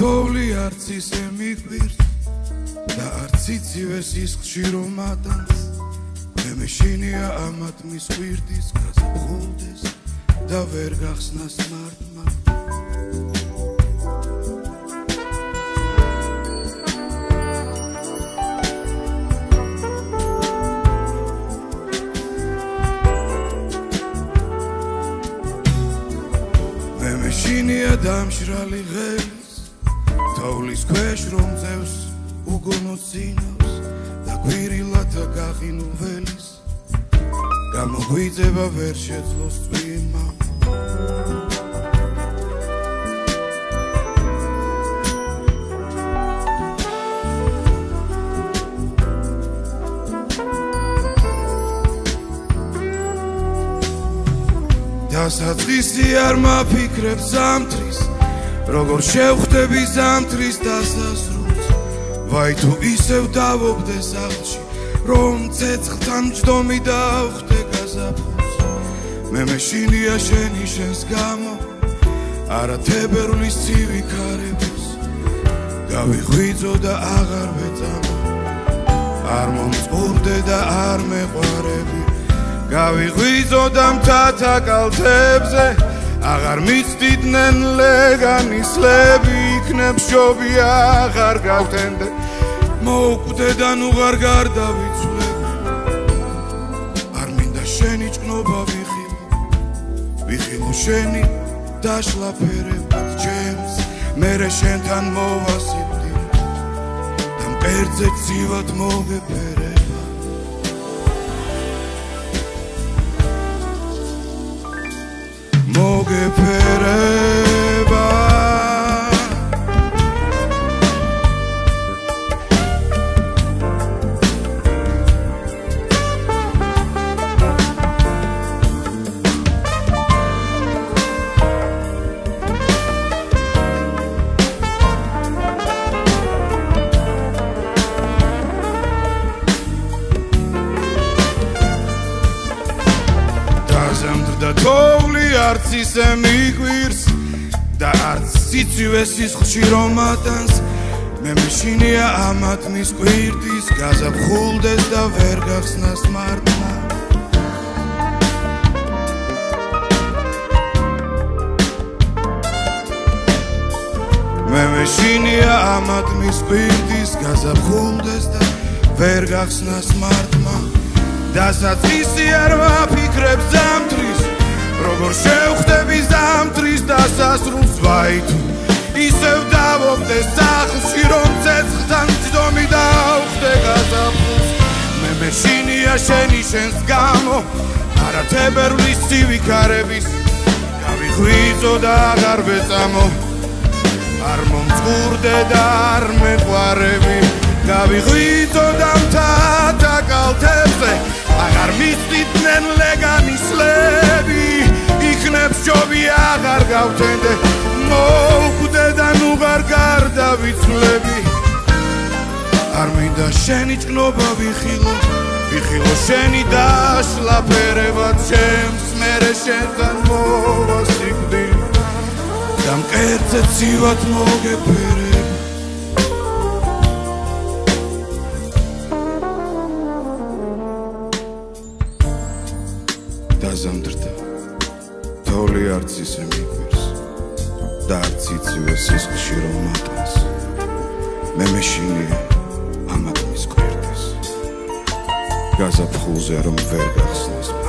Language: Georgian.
თოვლი არც ისე მიგვირს და არც იცივე სისხლში რომ ატანს მე მეშინია ამათ მის ყვირდის გაზაფხულდეს და ვერ გახსნას მარტმა მე მეშინია დამშრალი ღელი თოვლის ქვეშ რომ წევს უგონოცინოს და გვირილათა გაღინუ ველის. გამოგვიძება ვერ შეძლოს წვიმა. დასაწყისი არ მაფიქრებს სამთრის როგორ შევხვდები ზამთრის დასასრულს ვაი თუ ისევ დავობდე სახლში რომ ცეცხლთან ჯდომი დავხდე გაზაფხულს მე მეშინია შენი შენს გამო არა თებერვლის ცივი ქარებს გავიხვიძო და აღარ ვეწამო არ მომწყურდე და არ მეყვარები. გავიხვიძო და მთათა კალთებზე აღარ მიცდიდნენ ლეგანისლები იქნებ შობი აღარ გავთენდე მოუკვდე და ნუ ღარ გარდავიცვლები არ მინდა შენი ჭკნობა ვიხილო ვიხილო შენი დაშლაფერებად ჩემს. მერე შენთან მოვასიბდი და მკერდზე ცივად მოგეფერე მოგეფერება არც ისე მიგვირს და არც სიცივე სისხლში რომ ატანს. მე მეშინია ამათ მის კვირდის გაზაფხულდეს და ვერ გახსნას მარტმა მე მეშინია ამათ მის კვირდის გაზაფხულდეს და ვერ გახსნას მარტმა დასაც ისი არ ვაფიქრებ მეშინია შენი შენს გამო არა თებერვლის ცივი ქარების გავიხვიძო და აღარ ვეწამო. არ მომწყურდე და არ მეყვარები გავიხვიძო და მთათა კალთებზე აღარ მისწიდნენ ლეგანისლები. იქნებს ჯობი აღარ გავთენდე მოუკვდე და ნუ ღარ გარდავიცვლები. არ მინდა შენი ჭკნობა ვიხილო ვიხილო შენი დაშლაფერება ჩემს მერე შენთან მოვასიკდი და მკერდზე ცივად მოგეფერე დაზამდრდა. თოვლი არც ისე მიგვირს და არც იცივე სისხლში რომ მატანს მე მეშინია ამათ გაზაფხულზე რომ ვერ გახსნას